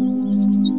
Música